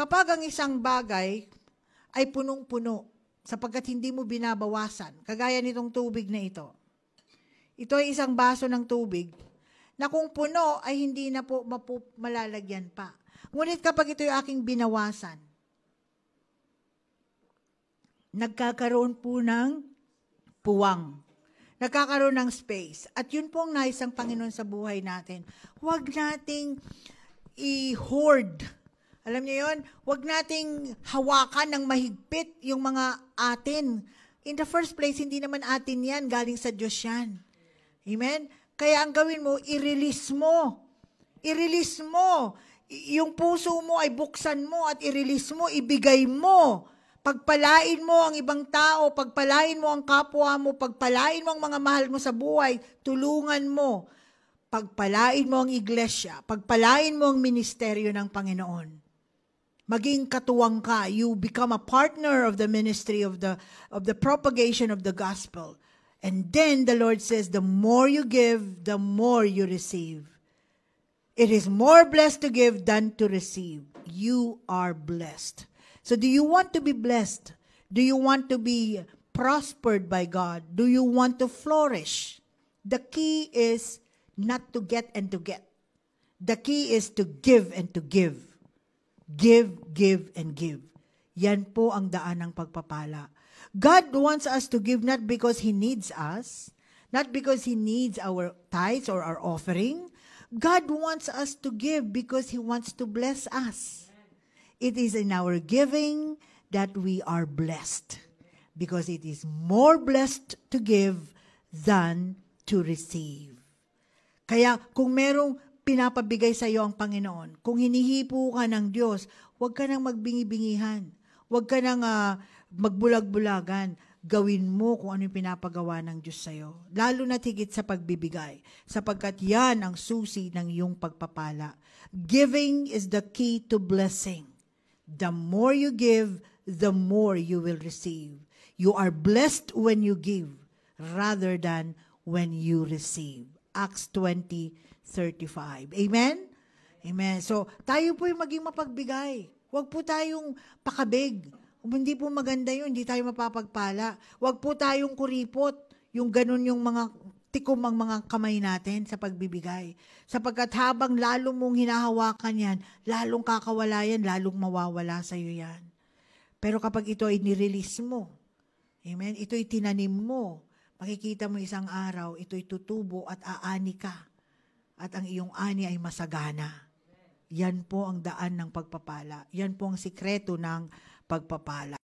Kapag ang isang bagay ay punong-puno, sapagkat hindi mo binabawasan, kagaya nitong tubig na ito. Ito ay isang baso ng tubig na kung puno ay hindi na po mapu- malalagyan pa. Ngunit kapag ito yung aking binawasan, nagkakaroon po ng puwang. Nagkakaroon ng space. At yun po ang nais ng Panginoon sa buhay natin. Huwag nating i-hoard. Alam niyo yon? Huwag nating hawakan ng mahigpit yung mga atin. In the first place, hindi naman atin yan. Galing sa Diyos yan. Amen? Kaya ang gawin mo, i-release mo. I-release mo. Y- yung puso mo ay buksan mo at i-release mo, ibigay mo. Pagpalain mo ang ibang tao, pagpalain mo ang kapwa mo, pagpalain mo ang mga mahal mo sa buhay, tulungan mo. Pagpalain mo ang iglesia, pagpalain mo ang ministeryo ng Panginoon. Maging katuwang ka, you become a partner of the ministry of the of the propagation of the gospel. And then the Lord says, the more you give, the more you receive. It is more blessed to give than to receive. You are blessed. So do you want to be blessed? Do you want to be prospered by God? Do you want to flourish? The key is not to get and to get. The key is to give and to give. Give, give, and give. Yan po ang daan ng pagpapala. God wants us to give not because He needs us, not because He needs our tithes or our offering. God wants us to give because He wants to bless us. It is in our giving that we are blessed because it is more blessed to give than to receive. Kaya kung merong pinapabigay sa iyo ang Panginoon, kung hinihipo ka ng Diyos, huwag ka nang magbingi-bingihan. Huwag ka nang uh, magbulag-bulagan. Gawin mo kung ano yung pinapagawa ng Diyos sa iyo. Lalo na tigit sa pagbibigay, sapagkat yan ang susi ng iyong pagpapala. Giving is the key to blessing. The more you give, the more you will receive. You are blessed when you give rather than when you receive. Acts 20:35. Amen? Amen. So, tayo po yung maging mapagbigay. Huwag po tayong pakabig. Hindi po maganda yun, hindi tayo mapapagpala. Huwag po tayong kuripot. Yung ganun yung mga tikom ang mga kamay natin sa pagbibigay. Sapagkat habang lalo mong hinahawakan yan, lalong kakawala yan, lalong mawawala sa iyo yan. Pero kapag ito ay nirelease mo, amen, ito ay tinanim mo, makikita mo isang araw, ito'y tutubo at aani ka. At ang iyong ani ay masagana. Yan po ang daan ng pagpapala. Yan po ang sikreto ng pagpapala.